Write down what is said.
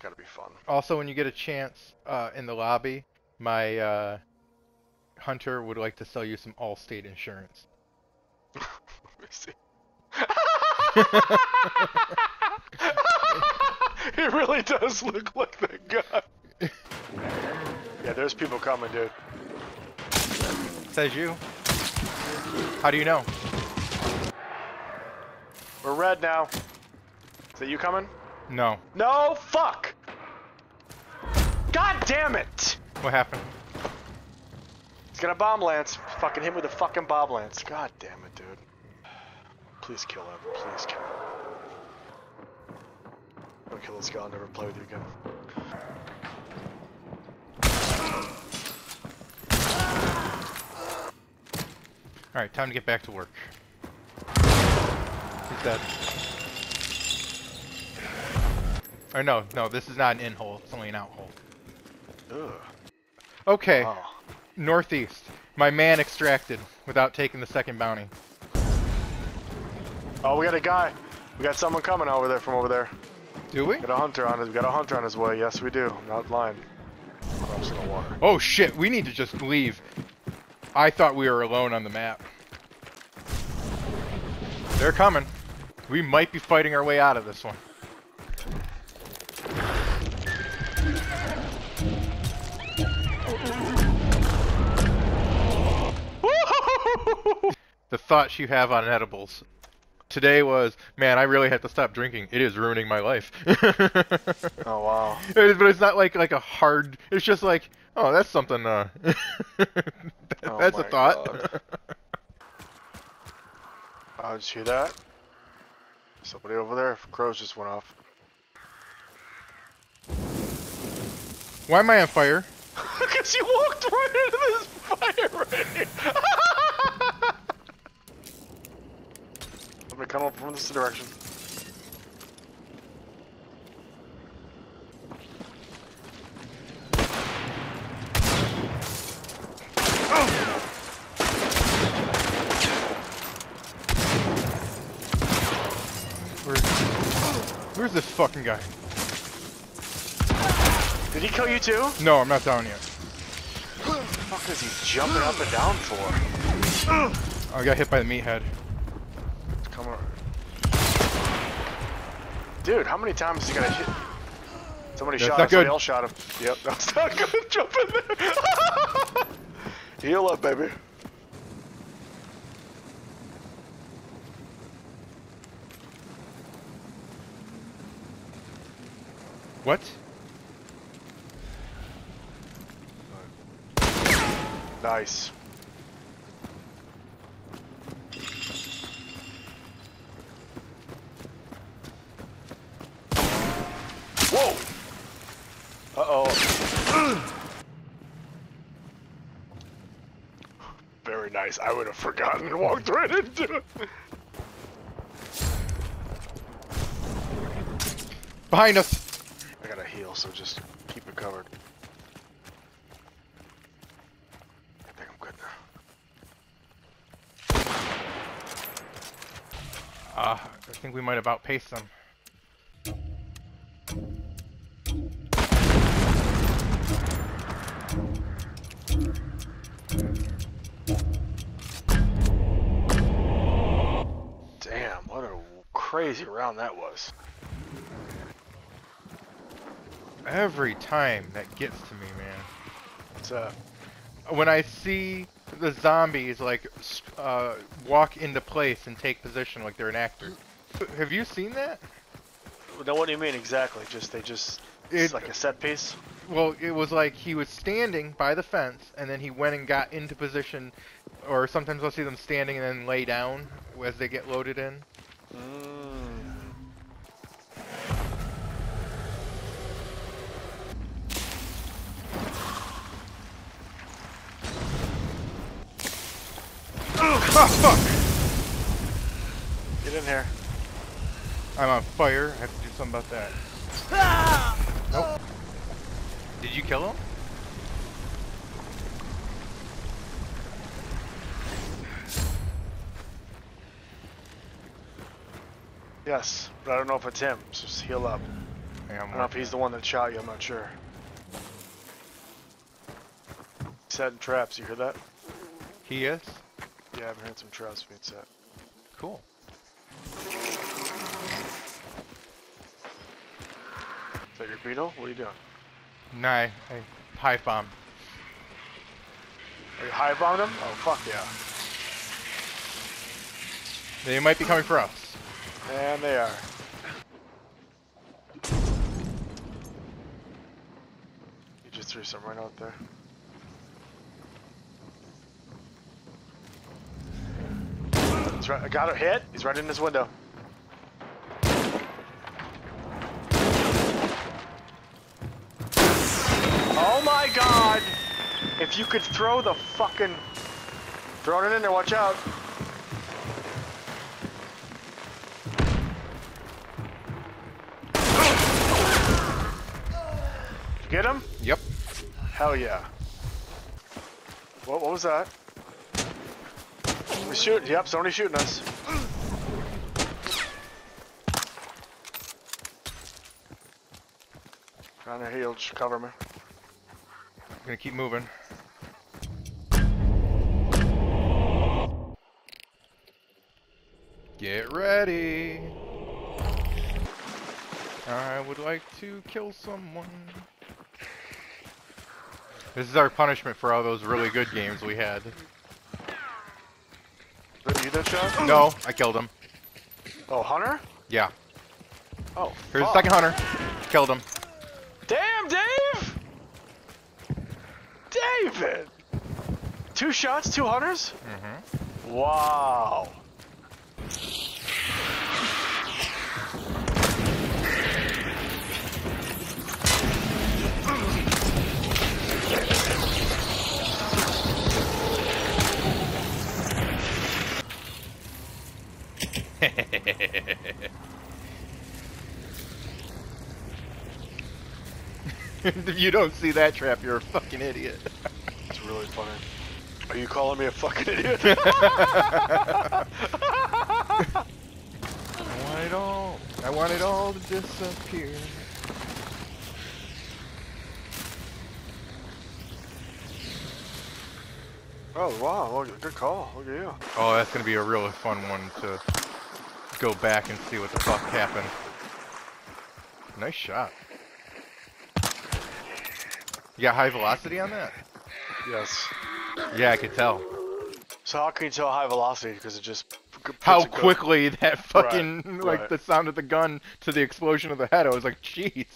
gotta be fun. Also, when you get a chance uh, in the lobby, my uh, hunter would like to sell you some Allstate insurance. Let me see. he really does look like that guy. yeah, there's people coming, dude. Says you. How do you know? We're red now. Is that you coming? No. No, fuck! God damn it! What happened? He's got a bomb lance. Fucking him with a fucking bomb lance. God damn it, dude. Please kill him. Please kill him. Don't kill this guy. I'll never play with you again. Alright, time to get back to work. He's dead. Or no, no, this is not an in hole, it's only an out hole. Ugh. Okay, Oh. northeast. My man extracted without taking the second bounty. oh, we got a guy. We got someone coming over there from over there. Do we? We got a hunter on his. We got a hunter on his way. Yes, we do. Not lying. Crops the water. Oh shit, we need to just leave. I thought we were alone on the map. They're coming. We might be fighting our way out of this one. The thoughts you have on edibles. Today was, man, I really have to stop drinking. It is ruining my life. Oh wow. But it's not like like a hard. It's just like, oh, that's something. Uh, Oh that's a thought. God. Oh, did you hear that? Somebody over there. Crows just went off. Why am I on fire? Because you walked right into this fire. Let me come up from this direction. Where's, where's this fucking guy? Did he kill you too? No, I'm not down yet. Fuck is he jumping up and down for? Oh, I got hit by the meathead. Come on. Dude, how many times is he gonna hit? Somebody That's shot him. Somebody else shot him. Yep, that's not good. Jump in there. Heal up, baby. What? Nice. Whoa! Uh-oh. Very nice. I would have forgotten and walked right into it. Behind us! I gotta heal, so just keep it covered. I think I'm good now. Uh, I think we might have outpaced them. Damn, what a crazy round that was. Every time that gets to me, man. It's, uh, When I see the zombies, like, uh, walk into place and take position like they're an actor. Have you seen that? now what do you mean exactly? Just, they just, It- it's like a set piece? Well, it was like he was standing by the fence, and then he went and got into position, or sometimes I'll see them standing and then lay down as they get loaded in. Mm. Ah, fuck! Get in here. I'm on fire. I have to do something about that. Nope. Did you kill him? Yes, but I don't know if it's him, so just heal up. Yeah, I'm I don't know if he's the one that shot you, I'm not sure. Setting traps, you hear that? He is? Yeah, I've heard some traps being set. Cool. Is that your beetle? What are you doing? Nah, I pipe bomb. Are you high bombing him? Oh, fuck yeah. They might be coming for us. And they are. You just threw some right out there. I got it hit. He's right in this window. Oh my god! If you could throw the fucking... Throwing it in there, watch out. Did you get him? Yep. Hell yeah. What, what was that? We shoot. Yep, somebody's shooting us. Trying to heal, just cover me. I'm gonna keep moving. Get ready. I would like to kill someone. This is our punishment for all those really good games we had. You that shot? No, I killed him. Oh, Hunter? Yeah. Oh. Here's the second hunter. Killed him. Damn, Dave! David! Two shots, two hunters? Mm-hmm. Wow. You don't see that trap, you're a fucking idiot. It's really funny. Are you calling me a fucking idiot? I want it all. I want it all to disappear. oh, wow. Well, good call. Look at you. Oh, that's gonna be a really fun one to go back and see what the fuck happened. Nice shot. You got high velocity on that? Yes. Yeah, I could tell. So how can you tell high velocity? Because it just... puts How a good- quickly that fucking, like right. the sound of the gun to the explosion of the head, I was like, jeez.